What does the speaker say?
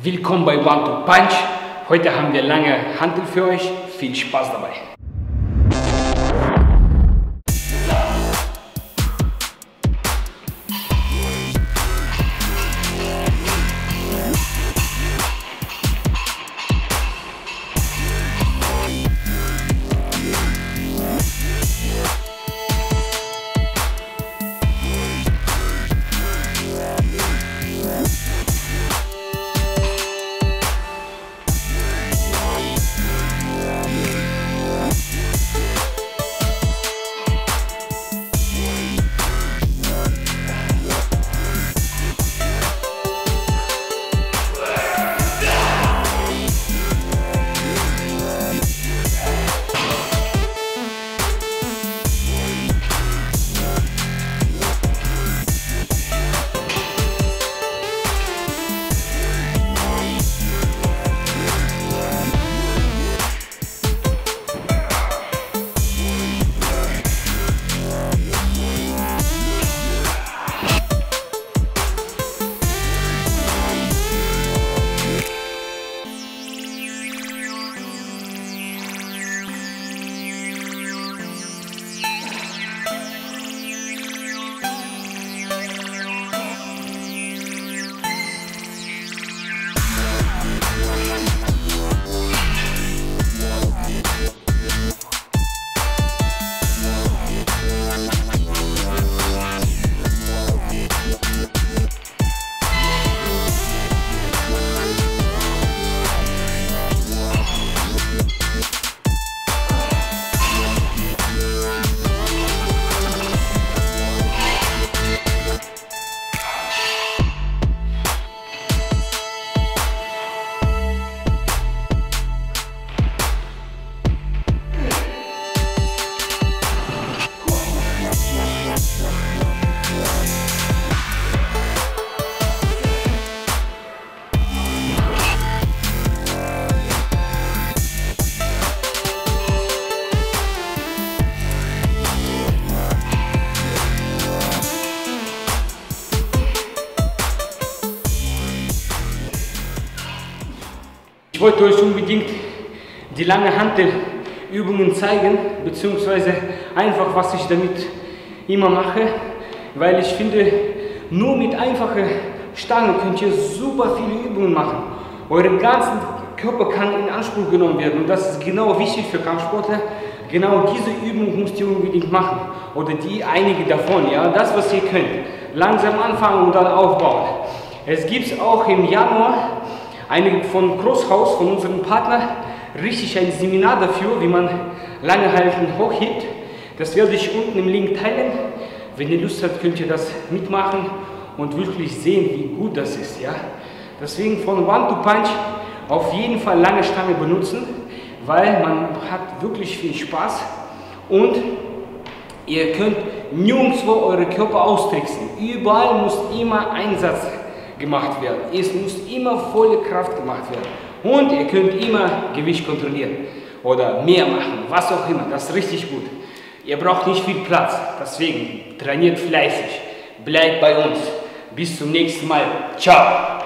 Willkommen bei One to Punch. Heute haben wir lange Handel für euch. Viel Spaß dabei. Ich wollte euch unbedingt die lange Hantelübungen zeigen, beziehungsweise einfach, was ich damit immer mache, weil ich finde, nur mit einfachen Stangen könnt ihr super viele Übungen machen. Euren ganzen Körper kann in Anspruch genommen werden und das ist genau wichtig für Kampfsportler. Genau diese Übung müsst ihr unbedingt machen oder die einige davon, ja, das was ihr könnt. Langsam anfangen und dann aufbauen. Es gibt auch im Januar eine von Großhaus, von unserem Partner, richtig ein Seminar dafür, wie man lange halten hochhebt. Das werde ich unten im Link teilen. Wenn ihr Lust habt, könnt ihr das mitmachen und wirklich sehen, wie gut das ist. Ja? Deswegen von One to Punch auf jeden Fall lange Stange benutzen, weil man hat wirklich viel Spaß und ihr könnt nirgendwo eure Körper austricksen. Überall muss immer Einsatz gemacht werden. Es muss immer volle Kraft gemacht werden. Und ihr könnt immer Gewicht kontrollieren oder mehr machen, was auch immer. Das ist richtig gut. Ihr braucht nicht viel Platz, deswegen trainiert fleißig. Bleibt bei uns. Bis zum nächsten Mal. Ciao.